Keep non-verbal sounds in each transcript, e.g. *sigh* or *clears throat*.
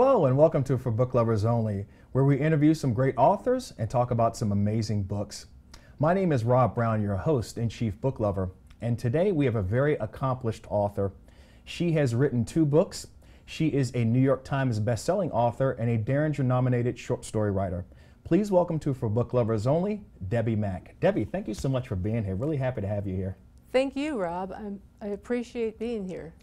Hello, and welcome to For Book Lovers Only, where we interview some great authors and talk about some amazing books. My name is Rob Brown, your host and chief book lover, and today we have a very accomplished author. She has written two books. She is a New York Times bestselling author and a Derringer nominated short story writer. Please welcome to For Book Lovers Only, Debbi Mack. Debbi, thank you so much for being here. Really happy to have you here. Thank you, Rob. I'm, i appreciate being here.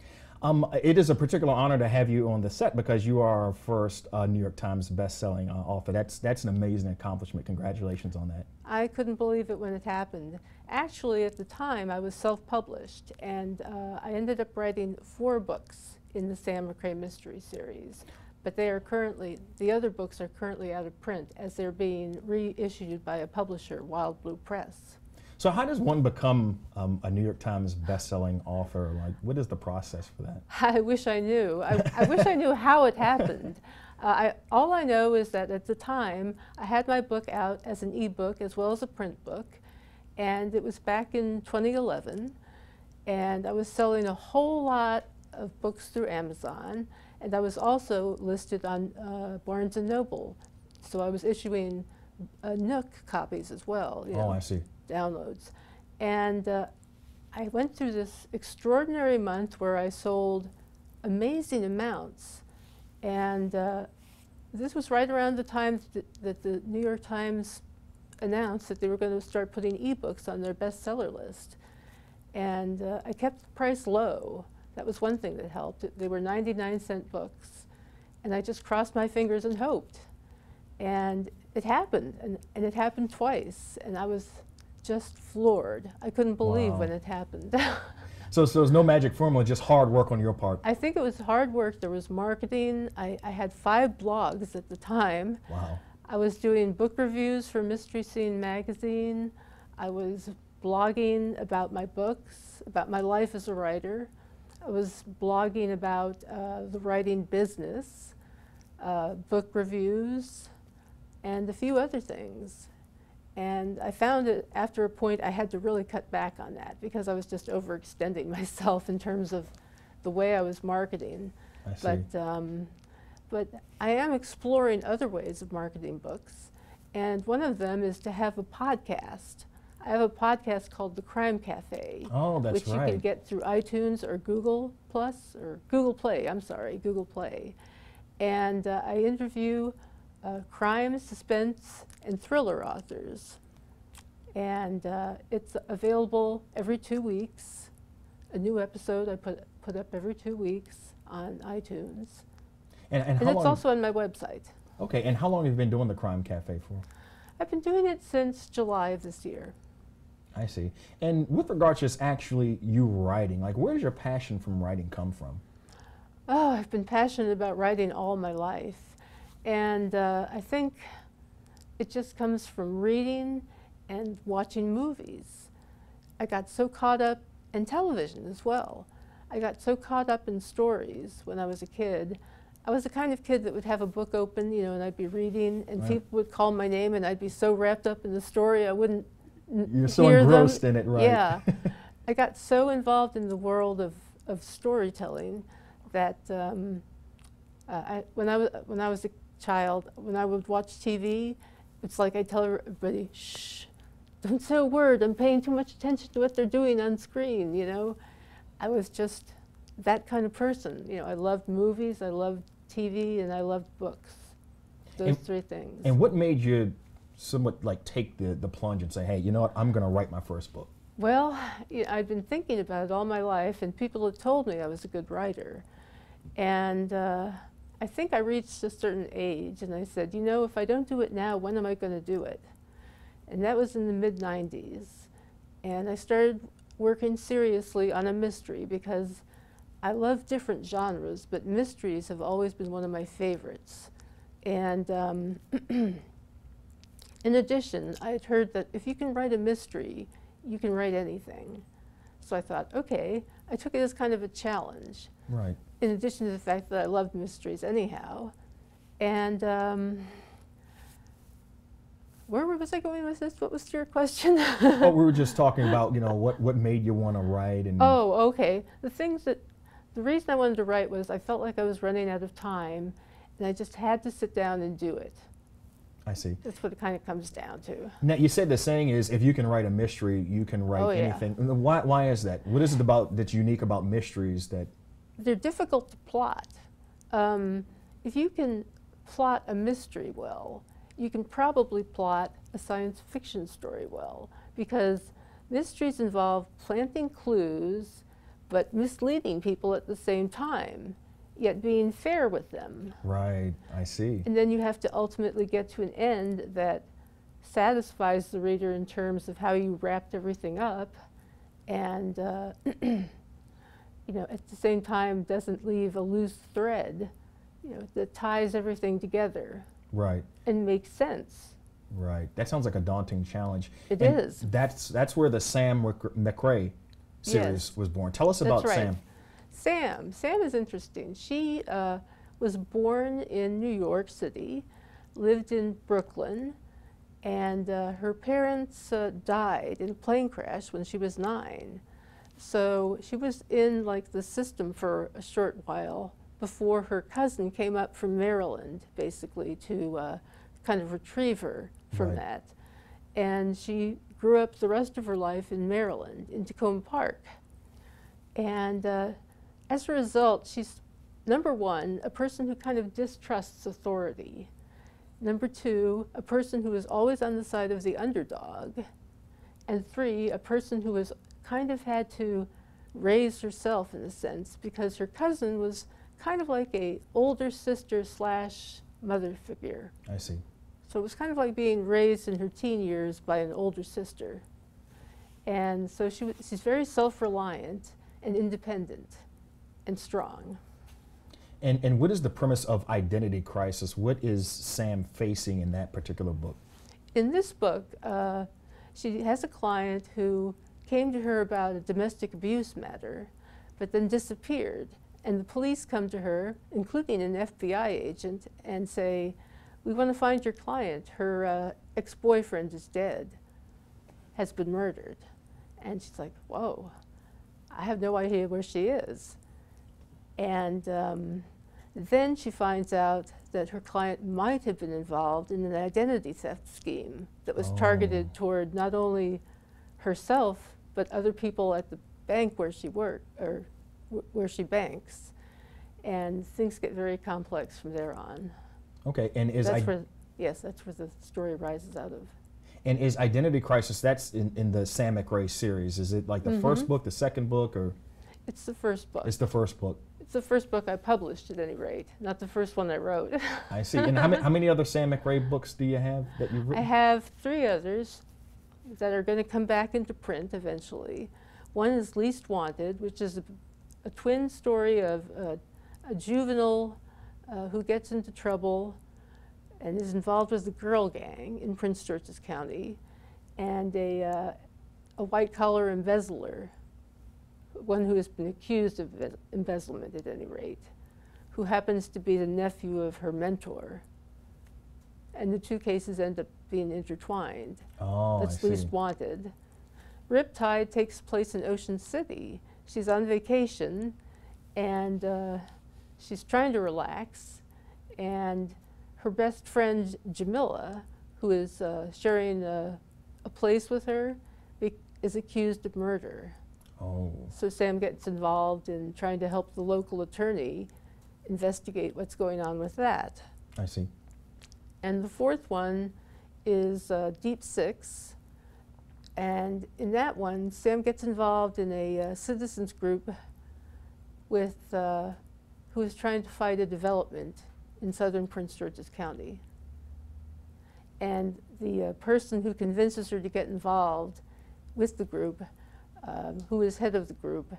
Um, it is a particular honor to have you on the set because you are our first uh, New York Times best-selling uh, author. That's that's an amazing accomplishment. Congratulations on that. I couldn't believe it when it happened. Actually, at the time, I was self-published, and uh, I ended up writing four books in the Sam McRae Mystery Series. But they are currently, the other books are currently out of print as they're being reissued by a publisher, Wild Blue Press. So how does one become um, a New York Times best-selling author? Like, what is the process for that? *laughs* I wish I knew. I, I wish I knew how it happened. Uh, I, all I know is that at the time, I had my book out as an e-book as well as a print book, and it was back in 2011, and I was selling a whole lot of books through Amazon, and I was also listed on uh, Barnes & Noble, so I was issuing uh, Nook copies as well. oh, know. I see downloads. And uh, I went through this extraordinary month where I sold amazing amounts. And uh, this was right around the time that, that, the New York Times announced that they were going to start putting ebooks on their bestseller list. And uh, I kept the price low. That was one thing that helped. They were 99 cent books. And I just crossed my fingers and hoped. And it happened, and, and it happened twice. And I was just floored. I couldn't believe wow. when it happened. *laughs* so, so there's no magic formula, just hard work on your part. I think it was hard work. There was marketing. I, I had five blogs at the time. Wow. I was doing book reviews for Mystery Scene magazine. I was blogging about my books, about my life as a writer. I was blogging about uh, the writing business, uh, book reviews, and a few other things. And I found that after a point I had to really cut back on that because I was just overextending *laughs* myself in terms of the way I was marketing. I but, um, but I am exploring other ways of marketing books. And one of them is to have a podcast. I have a podcast called The Crime Cafe. Oh, that's which right. you can get through iTunes or Google Plus or Google Play. I'm sorry, Google Play. And uh, I interview uh, crime, suspense, and thriller authors. And uh, it's available every two weeks. A new episode I put, put up every two weeks on iTunes. And, and, and it's also on my website. Okay, and how long have you been doing the Crime Cafe for? I've been doing it since July of this year. I see. And with regards to just actually you writing, like where does your passion from writing come from? Oh, I've been passionate about writing all my life. And uh, I think it just comes from reading and watching movies. I got so caught up in television as well. I got so caught up in stories when I was a kid. I was the kind of kid that would have a book open, you know, and I'd be reading, and right. people would call my name, and I'd be so wrapped up in the story I wouldn't You're so engrossed them. in it, right? Yeah. *laughs* I got so involved in the world of, of storytelling that um, uh, I, when, I was, when I was a child, when I would watch TV, it's like I tell everybody, shh, don't say a word. I'm paying too much attention to what they're doing on screen, you know. I was just that kind of person. You know, I loved movies, I loved TV, and I loved books. Those and, three things. And what made you somewhat like take the, the plunge and say, hey, you know what, I'm going to write my first book? Well, you know, I've been thinking about it all my life, and people have told me I was a good writer. And uh, I think I reached a certain age and I said, you know, if I don't do it now, when am I going to do it? And that was in the mid 90s. And I started working seriously on a mystery because I love different genres, but mysteries have always been one of my favorites. And um, *clears throat* in addition, I had heard that if you can write a mystery, you can write anything. So I thought, okay, I took it as kind of a challenge. Right. In addition to the fact that I loved mysteries anyhow. And um, where was I going with this? What was your question? well, *laughs* we were just talking about, you know, what, what made you want to write and Oh, okay. The things that the reason I wanted to write was I felt like I was running out of time And I just had to sit down and do it. I see. That's what it kind of comes down to. Now, you said the saying is if you can write a mystery, you can write Oh, anything. And Why, why is that? What is it about that's unique about mysteries that, They're difficult to plot. Um, if you can plot a mystery well, you can probably plot a science fiction story well because mysteries involve planting clues but misleading people at the same time, yet being fair with them. right, I see. And then you have to ultimately get to an end that satisfies the reader in terms of how you wrapped everything up and, uh, *clears throat* you know, at the same time doesn't leave a loose thread, you know, that ties everything together Right, and makes sense. right. That sounds like a daunting challenge. It It is. That's, that's where the Sam Mc- McRae series Yes. was born. Tell us That's about right. Sam. Sam. Sam is interesting. She uh, was born in New York City, lived in Brooklyn, and uh, her parents uh, died in a plane crash when she was nine. So she was in like the system for a short while before her cousin came up from Maryland, basically to uh, kind of retrieve her from Right. that. And she grew up the rest of her life in Maryland, in Takoma Park. And uh, as a result, she's number one, a person who kind of distrusts authority. Number two, a person who is always on the side of the underdog. And three, a person who has kind of had to raise herself in a sense because her cousin was kind of like a older sister slash mother figure. I see. So it was kind of like being raised in her teen years by an older sister. And so she, she's very self reliant and independent and strong. And, and what is the premise of identity crisis? What is Sam facing in that particular book? In this book, uh, she has a client who came to her about a domestic abuse matter, but then disappeared. And the police come to her, including an FBI agent, and say, We want to find your client. Her uh, ex boyfriend is dead, has been murdered. And she's like, Whoa, I have no idea where she is. And um, then she finds out that her client might have been involved in an identity theft scheme that was Oh. targeted toward not only herself, but other people at the bank where she worked or wh- where she banks. And things get very complex from there on. Okay, and is that's I, where, yes, that's where the story rises out of. and is identity crisis that's in, in the Sam McRae series? Is it like the first Mhm. book, the second book, or It's the first book. it's the first book? It's the first book I published at any rate, not the first one I wrote. I see. And how many, how many other Sam McRae books do you have that you've written? I have three others that are going to come back into print eventually. One is Least Wanted, which is a, a twin story of a, a juvenile uh, who gets into trouble and is involved with the girl gang in Prince George's County, and a, uh, a white collar embezzler, one who has been accused of embezzlement at any rate, who happens to be the nephew of her mentor and the two cases end up being intertwined. oh, That's I see. least wanted. Riptide takes place in Ocean City. She's on vacation and uh, she's trying to relax. And her best friend, Jamila, who is uh, sharing a, a place with her, is accused of murder. Oh, So Sam gets involved in trying to help the local attorney investigate what's going on with that. I see. And the fourth one is uh, Deep Six. And in that one, Sam gets involved in a uh, citizens group with uh, who is trying to fight a development in southern Prince George's County. And the uh, person who convinces her to get involved with the group, um, who is head of the group,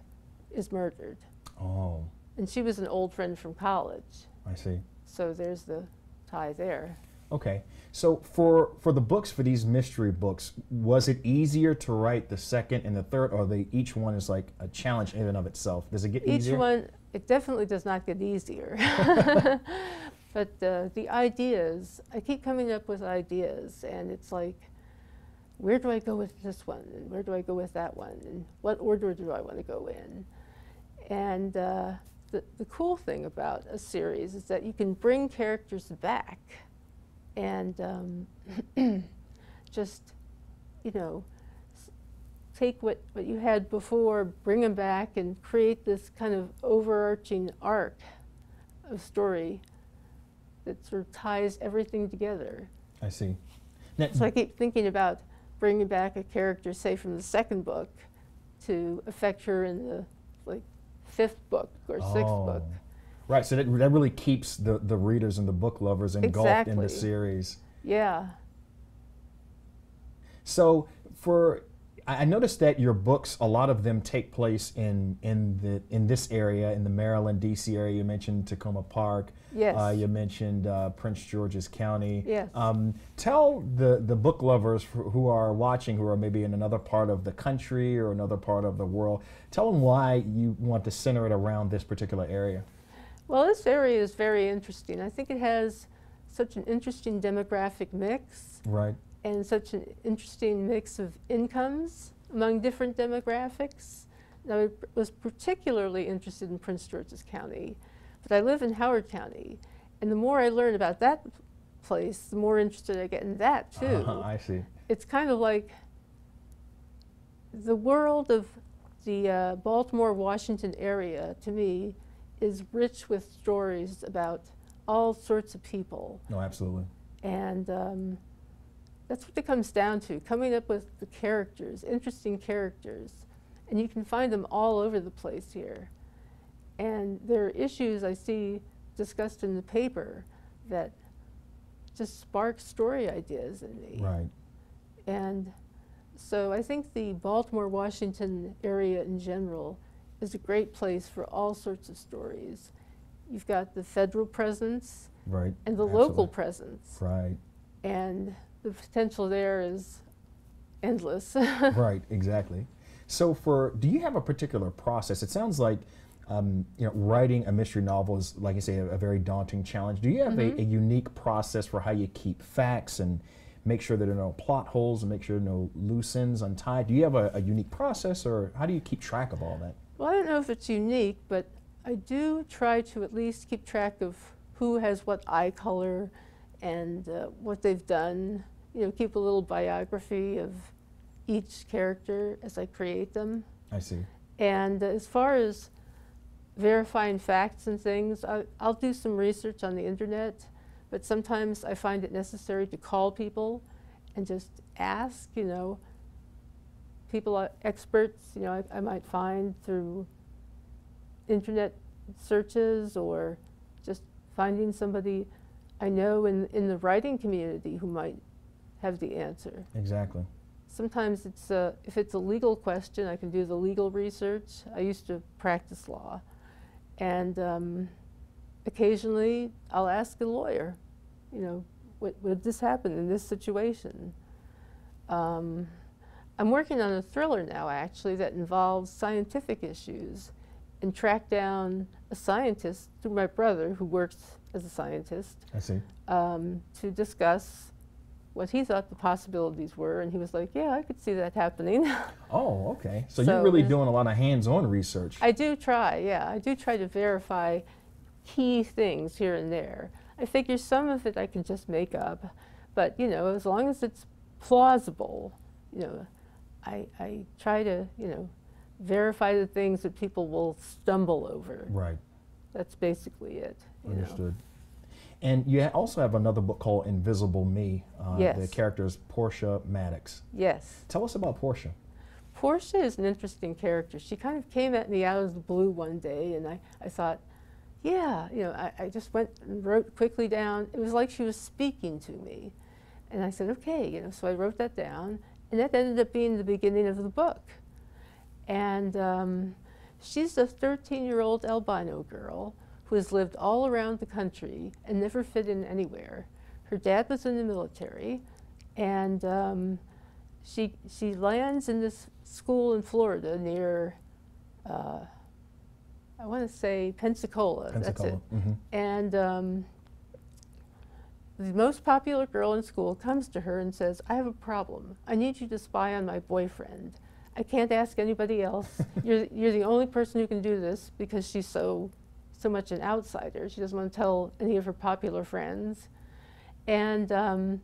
is murdered. Oh, And she was an old friend from college. I see. So there's the tie there. Okay. So for for the books for these mystery books, was it easier to write the second and the third, or they each one is like a challenge in and of itself? Does it get easier? Each easier? one, it definitely does not get easier. *laughs* but uh, the ideas, I keep coming up with ideas, and it's like, where do I go with this one? And where do I go with that one? And what order do I want to go in? And uh, the, the cool thing about a series is that you can bring characters back and um, *clears throat* just, you know, take what, what you had before, bring them back, and create this kind of overarching arc of story that sort of ties everything together. I see. Now, so I keep thinking about bringing back a character, say, from the second book, to affect her in the like fifth book or sixth oh. book. Right, so that, that really keeps the, the readers and the book lovers engulfed exactly. in the series. Yeah. So for I noticed that your books, a lot of them take place in in the in this area, in the Maryland, D.C. area. You mentioned Takoma Park. Yes. Uh, you mentioned uh, Prince George's County. Yes. Um, tell the the book lovers who are watching, who are maybe in another part of the country or another part of the world, tell them why you want to center it around this particular area. Well, this area is very interesting. I think it has such an interesting demographic mix. Right and such an interesting mix of incomes among different demographics. I was particularly interested in Prince George's County, but I live in Howard County, and the more I learn about that place, the more interested I get in that too. Uh, I see. It's kind of like the world of the uh, Baltimore, Washington area, to me, is rich with stories about all sorts of people. No, absolutely. And um, that's what it comes down to, coming up with the characters, interesting characters. And you can find them all over the place here. And there are issues I see discussed in the paper that just spark story ideas in me. Right. And so I think the Baltimore, Washington area in general is a great place for all sorts of stories. You've got the federal presence right. and the Absolutely. local presence. Right. And the potential there is endless. *laughs* right, exactly. So, for do you have a particular process? It sounds like um, you know writing a mystery novel is, like you say, a, a very daunting challenge. Do you have mm-hmm. a, a, unique process for how you keep facts and make sure that there are no plot holes and make sure no loose ends untied? Do you have a, a unique process, or how do you keep track of all that? Well, I don't know if it's unique, but I do try to at least keep track of who has what eye color and uh, what they've done you know, keep a little biography of each character as I create them. I see. And uh, as far as verifying facts and things, I, will do some research on the internet, but sometimes I find it necessary to call people and just ask, you know, people, uh, experts, you know, I, I might find through internet searches or just finding somebody I know in, in the writing community who might have the answer. Exactly. Sometimes it's a, if it's a legal question, I can do the legal research. I used to practice law. And um, occasionally I'll ask a lawyer, you know, what, would this happen in this situation? Um, I'm working on a thriller now, actually, that involves scientific issues and track down a scientist through my brother, who works as a scientist. I see. Um, to discuss what he thought the possibilities were, and he was like, "Yeah, I could see that happening." *laughs* oh, okay. So, so you're really doing a lot of hands-on research. I do try. Yeah, I do try to verify key things here and there. I figure some of it I can just make up, but you know, as long as it's plausible, you know, I I try to you know verify the things that people will stumble over. Right. That's basically it. Understood. Know. And you also have another book called Invisible Me. Uh, yes. The character is Portia Maddox. Yes. Tell us about Portia. Portia is an interesting character. She kind of came at me out of the blue one day, and I, I thought, yeah, you know, I, I just went and wrote quickly down. It was like she was speaking to me. And I said, okay, you know, so I wrote that down, and that ended up being the beginning of the book. And um, she's a 13 year old albino girl who has lived all around the country and never fit in anywhere. Her dad was in the military, and um, she, she lands in this school in Florida near, uh, I want to say Pensacola. Pensacola. That's it. Mm -hmm. And um, the most popular girl in school comes to her and says, I have a problem. I need you to spy on my boyfriend. I can't ask anybody else. *laughs* you're, you're the only person who can do this because she's so so much an outsider. She doesn't want to tell any of her popular friends. And, um,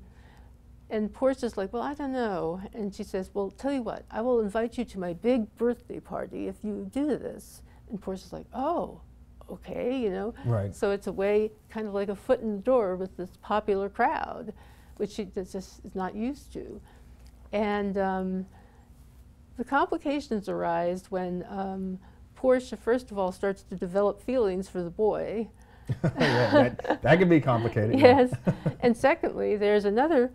and Portia's like, well, I don't know. And she says, well, tell you what, I will invite you to my big birthday party if you do this. And Portia's like, oh, okay, you know. Right. So it's a way, kind of like a foot in the door with this popular crowd, which she just is not used to. And um, the complications arise when um, Portia, first of all, starts to develop feelings for the boy. *laughs* yeah, that, that can be complicated. yes. and secondly, there's another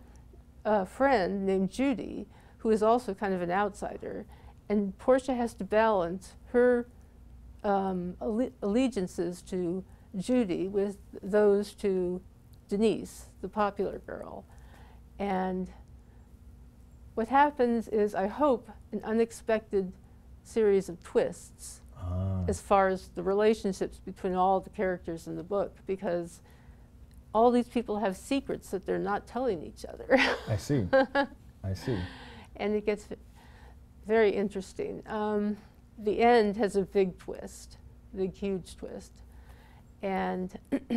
uh, friend named Judy who is also kind of an outsider. And Portia has to balance her um, alle allegiances to Judy with those to Denise, the popular girl. And what happens is, I hope, an unexpected series of twists ah. as far as the relationships between all the characters in the book, because all these people have secrets that they're not telling each other. I see. *laughs* I see. And it gets very interesting. Um, the end has a big twist, big, huge twist. And *clears throat*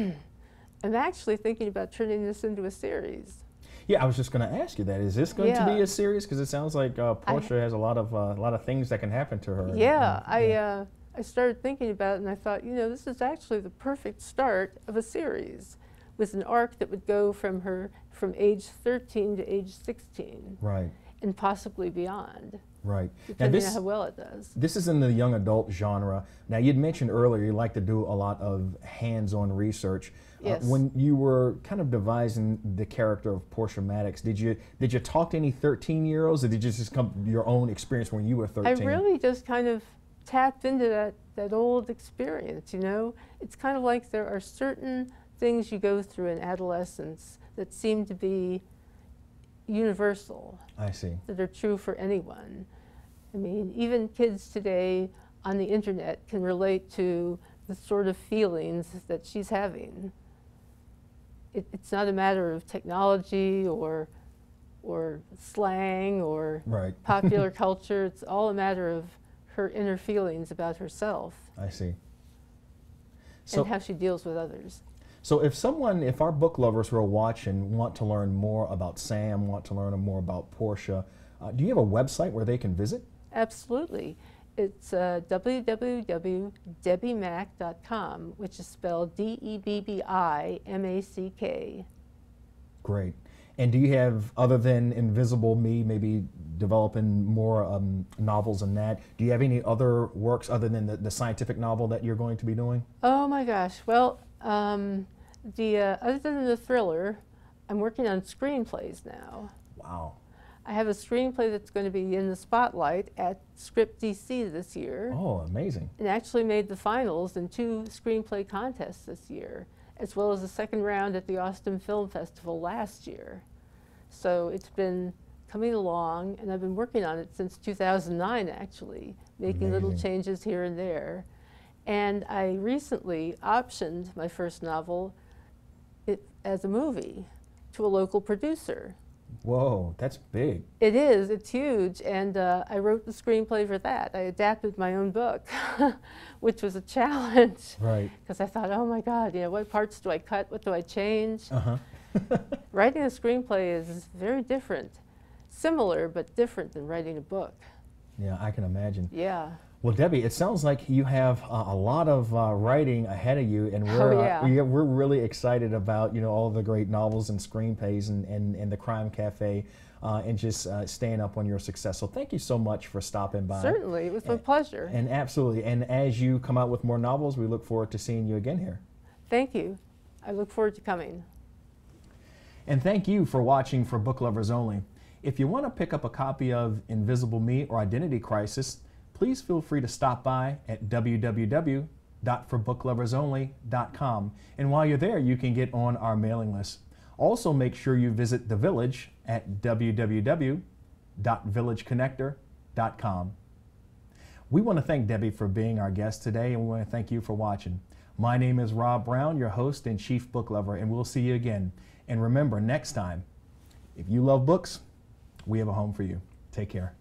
I'm actually thinking about turning this into a series. Yeah, I was just going to ask you that. Is this going yeah. to be a series? Because it sounds like uh, Portia I, has a lot of uh, a lot of things that can happen to her. Yeah, and, I uh, I started thinking about it, and I thought, you know, this is actually the perfect start of a series, with an arc that would go from her from age 13 to age 16. Right. And possibly beyond. Right. Depending this, on how well it does. This is in the young adult genre. Now, you'd mentioned earlier you like to do a lot of hands-on research. Uh, yes. Uh, when you were kind of devising the character of Portia Maddox, did you did you talk to any 13-year-olds, or did you just come your own experience when you were 13? I really just kind of tapped into that that old experience. You know, it's kind of like there are certain things you go through in adolescence that seem to be universal. I see. That are true for anyone. I mean, even kids today on the internet can relate to the sort of feelings that she's having. It, it's not a matter of technology or or slang or right. *laughs* popular culture. It's all a matter of her inner feelings about herself. I see. So, and how she deals with others. So if someone, if our book lovers who are watching want to learn more about Sam, want to learn more about Portia, uh, do you have a website where they can visit? Absolutely. It's uh, www.debbimack.com, which is spelled D-E-B-B-I-M-A-C-K. Great. And do you have, other than Invisible Me, maybe developing more um, novels than that, do you have any other works other than the, the scientific novel that you're going to be doing? Oh my gosh. Well, um, the uh, other than the thriller, I'm working on screenplays now. Wow. I have a screenplay that's going to be in the spotlight at Script DC this year. Oh, amazing. And actually made the finals in two screenplay contests this year, as well as the second round at the Austin Film Festival last year. So it's been coming along, and I've been working on it since 2009, actually, making amazing. little changes here and there. And I recently optioned my first novel it, as a movie to a local producer. Whoa, that's big. It is, it's huge. And uh, I wrote the screenplay for that. I adapted my own book, *laughs* which was a challenge. Right. *laughs* Because I thought, oh my God, you know, what parts do I cut? What do I change? Uh-huh. *laughs* writing a screenplay is very different. Similar, but different than writing a book. Yeah, I can imagine. Yeah. Well, Debbi, it sounds like you have uh, a lot of uh, writing ahead of you, and we're oh, yeah. uh, we're really excited about you know all the great novels and screenplays and, and, and the Crime Cafe, uh, and just uh, staying up on your success. So thank you so much for stopping by. Certainly, it was my pleasure. And absolutely, and as you come out with more novels, we look forward to seeing you again here. Thank you. I look forward to coming. And thank you for watching for Book Lovers Only. If you want to pick up a copy of Invisible Me or Identity Crisis please feel free to stop by at www.forbookloversonly.com. And while you're there, you can get on our mailing list. Also, make sure you visit The Village at www.villageconnector.com. We want to thank Debbi for being our guest today, and we want to thank you for watching. My name is Rob Brown, your host and chief book lover, and we'll see you again. And remember, next time, if you love books, we have a home for you. Take care.